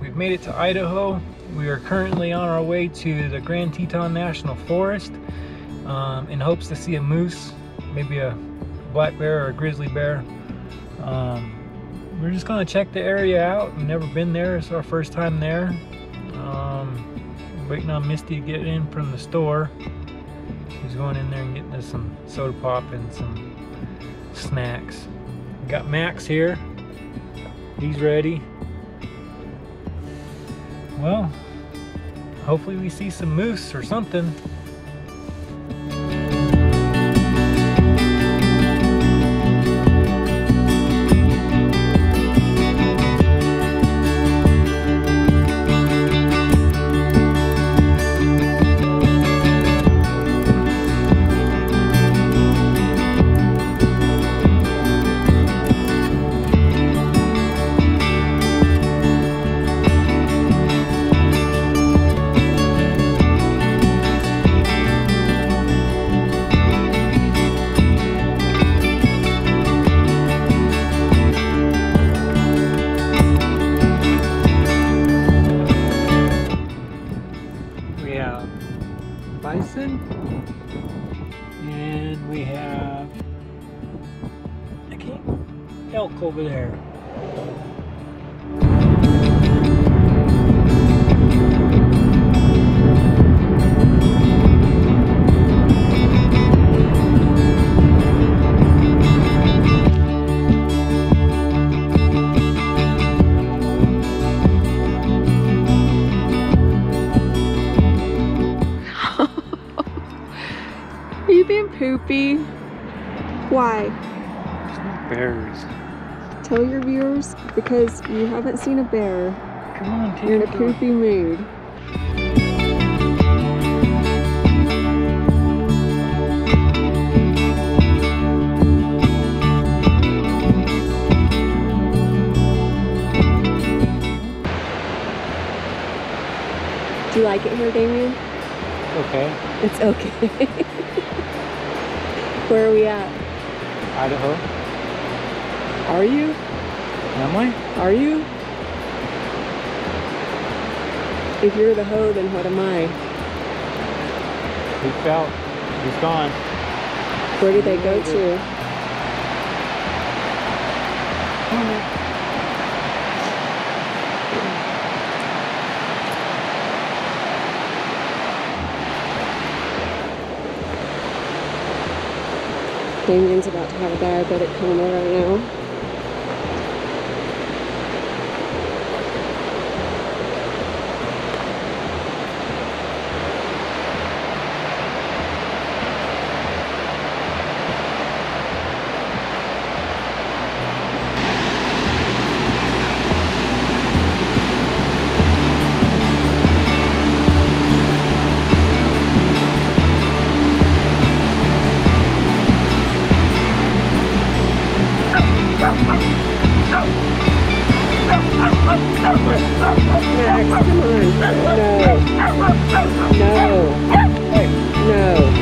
we've made it to Idaho. We are currently on our way to the Grand Teton National Forest um, in hopes to see a moose, maybe a black bear or a grizzly bear. Um, we're just gonna check the area out. We've never been there, it's our first time there. Um, waiting on Misty to get in from the store. He's going in there and getting us some soda pop and some snacks. Got Max here. He's ready. Well, hopefully we see some moose or something. And we have I elk over there. You being poopy? Why? Bears. Tell your viewers because you haven't seen a bear. Come on, take You're in a poopy mood. Do you like it here, Damien? Okay, It's okay. Where are we at? Idaho. Are you? Am I? Are you? If you're the hoe, then what am I? He fell. He's gone. Where did they go to? Damien's about to have a diabetic coma right now. No. No. No. No.